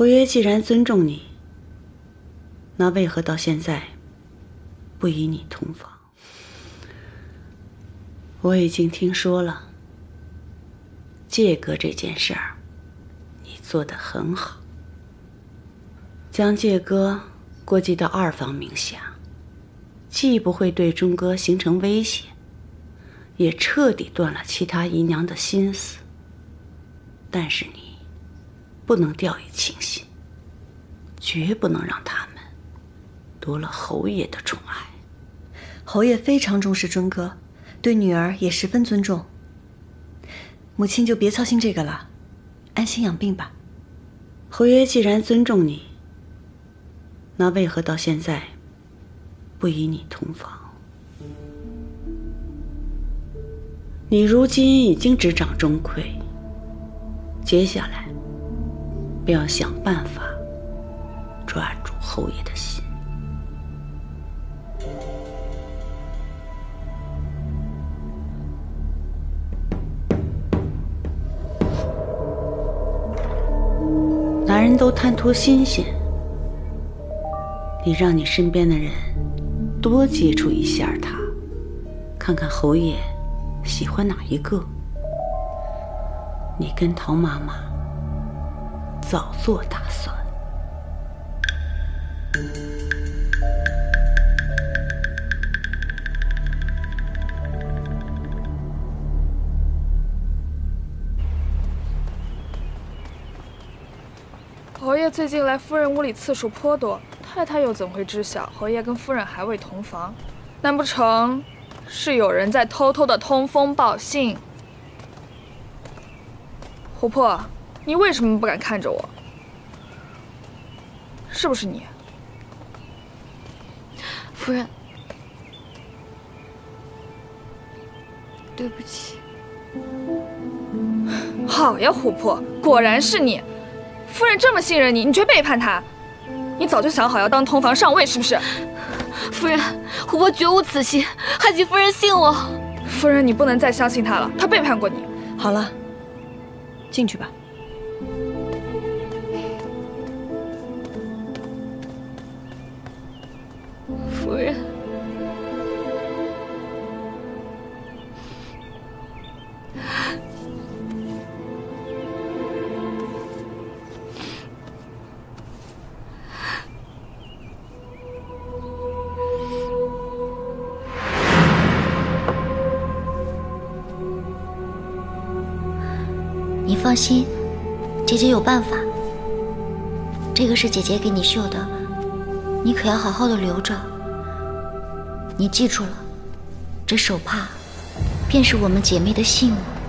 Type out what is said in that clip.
侯爷既然尊重你，那为何到现在不与你同房？我已经听说了，借哥这件事儿，你做得很好，将借哥过继到二房名下，既不会对钟哥形成威胁，也彻底断了其他姨娘的心思。但是你不能掉以轻心，绝不能让他们夺了侯爷的宠爱。侯爷非常重视谆哥。对女儿也十分尊重，母亲就别操心这个了，安心养病吧。侯爷既然尊重你，那为何到现在不与你同房？你如今已经执掌钟馗，接下来要想办法抓住侯爷的心。男人都贪图新鲜，你让你身边的人多接触一下他，看看侯爷喜欢哪一个。你跟陶妈妈早做打算。侯爷最近来夫人屋里次数颇多，太太又怎会知晓侯爷跟夫人还未同房？难不成是有人在偷偷的通风报信？琥珀，你为什么不敢看着我？是不是你？夫人，对不起。好呀，琥珀，果然是你。夫人这么信任你，你却背叛她，你早就想好要当通房上位是不是？夫人，琥珀绝无此心，还请夫人信我。夫人，你不能再相信他了，他背叛过你。好了，进去吧。夫人。你放心，姐姐有办法。这个是姐姐给你绣的，你可要好好的留着。你记住了，这手帕便是我们姐妹的信物。